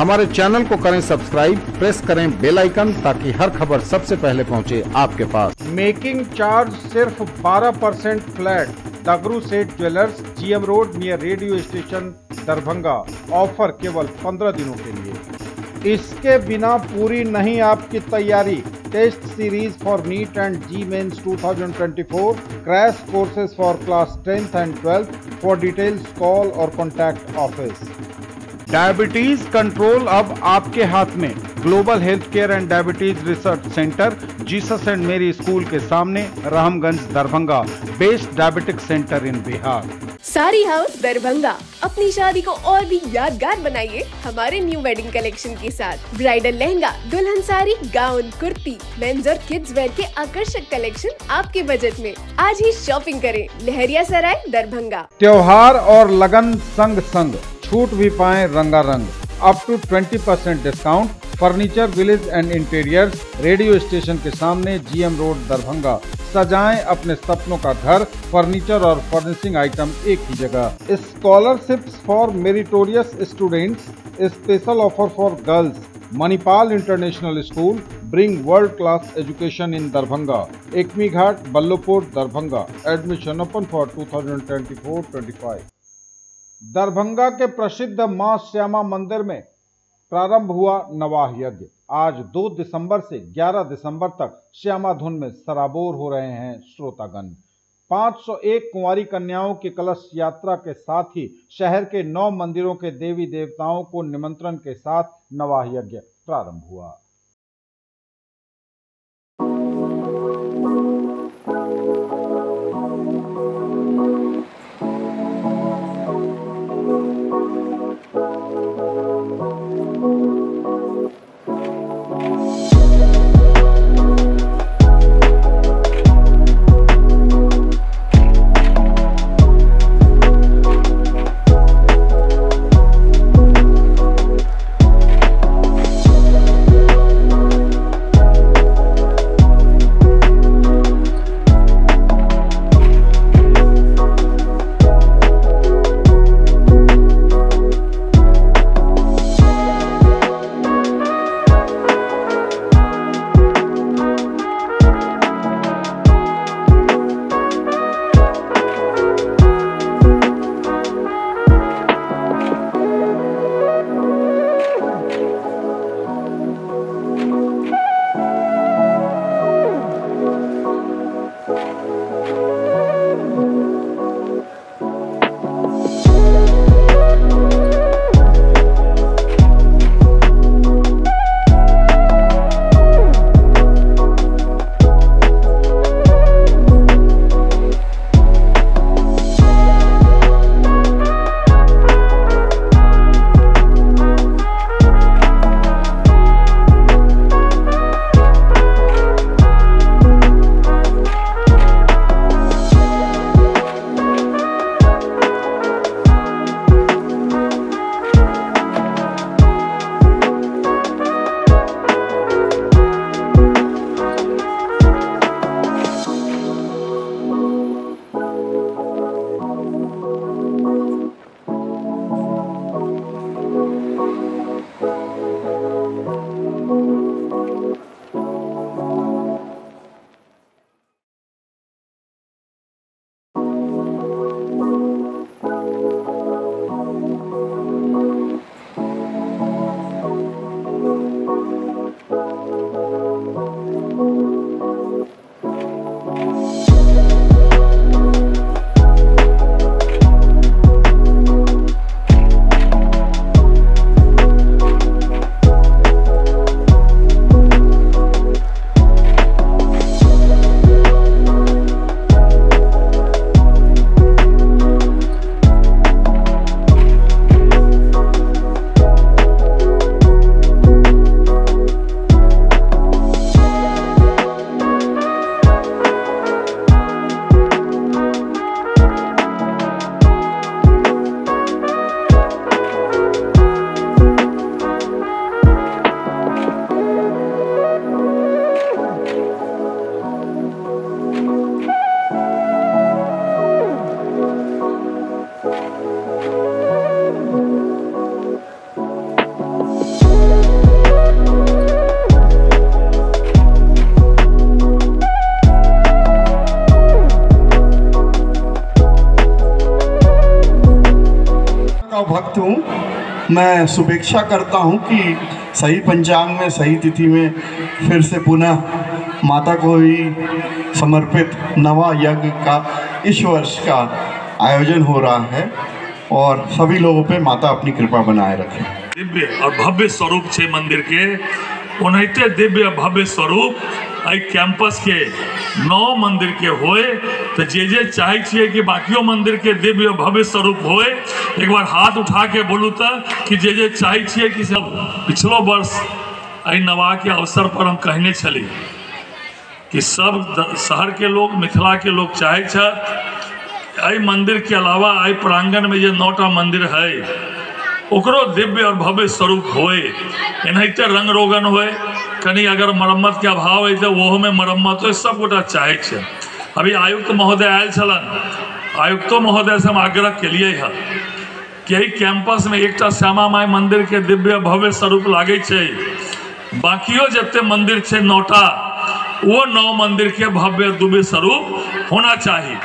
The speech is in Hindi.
हमारे चैनल को करें सब्सक्राइब, प्रेस करें बेल आइकन ताकि हर खबर सबसे पहले पहुँचे आपके पास। मेकिंग चार्ज सिर्फ़ 12 percent flat, Dagru Seth jewellers, GM road near radio station, Darbhanga. Offer केवल 15 दिनों के लिए। इसके बिना पूरी नहीं आपकी तैयारी। Test series for NEET and JEE Mains 2024 crash courses for class 10th and 12th for details call और कॉन्टैक्ट ऑफ़िस। डायबिटीज़ कंट्रोल अब आपके हाथ में। Global health care and diabetes research centre Jesus and Mary school के सामने Ramganj Darbhanga. Best diabetic centre in Bihar sari house Darbhanga. अपनी शादी को और भी यादगार बनाइए हमारे न्यू वेडिंग कलेक्शन के साथ। ब्राइडल लहंगा दुल्हन साड़ी गाउन कुर्ती मेंस और किड्स वेयर के आकर्षक कलेक्शन आपके बजट में। आज ही शॉपिंग करें। लहरिया सराय दरभंगा। त्योहार और लगन संग संग। छूट भी पाएँ रंगारंग। Up to 20 percent discount furniture village and interior radio station के सामने जीएम रोड दरभंगा। सजाएँ अपने सपनों का घर। फर्नीचर और फर्निशिंग आइटम एक ही जगह। Scholarships for meritorious students special offer for girls Manipal international school bring world class education in Darbhanga. Ekmi Ghat, Ballopur, Darbhanga. Admission open for 2024-25 Darbhanga के प्रसिद्ध माँ श्यामा मंदिर में प्रारंभ हुआ नवाह यज्ञ। आज 2 दिसंबर से 11 दिसंबर तक श्यामा धुन में सराबोर हो रहे हैं श्रोतागण। 501 कुंवारी कन्याओं की कलश यात्रा के साथ ही शहर के नौ मंदिरों के देवी देवताओं को निमंत्रण के साथ नवाह यज्ञ प्रारंभ हुआ। मैं शुभेच्छा करता हूँ कि सही पंचांग में, सही तिथि में फिर से पुनः माता को ही समर्पित नवा यज्ञ का इस वर्ष का आयोजन हो रहा है और सभी लोगों पे माता अपनी कृपा बनाए रखे। दिव्य और भव्य स्वरूप छे मंदिर के ओनाहिते दिव्य भव्य स्वरूप कैंपस के नौ मंदिर के होए तो जे जे चाहे कि बाकियो मंदिर के दिव्य भव्य स्वरूप होए, एक बार हाथ उठा के बोलू तो कि जे जे चाहे कि सब पिछलो वर्ष एहि नवा के अवसर पर हम कहने छली कि सब शहर के लोग, मिथिला के लोग चाहे एहि मंदिर के अलावा एहि प्रांगण में जे नौटा मंदिर है, ओकरो दिव्य और भव्य स्वरूप होए। एनाहिते रंग रोगन होए कनी अगर मरम्मत के अभाव है तो में मरम्मत हो सब गोटा चाहे छै अभी आयुक्त महोदय आयल छलन। आयुक्तो महोदय से हम आग्रह केलिए है कि एहि कैंपस में एकटा श्यामा माई मंदिर के दिव्य भव्य स्वरूप लागे छै। बाकियो जते मंदिर छै, नौटा, वो नौ मंदिर के भव्य दिव्य स्वरूप होना चाहिए।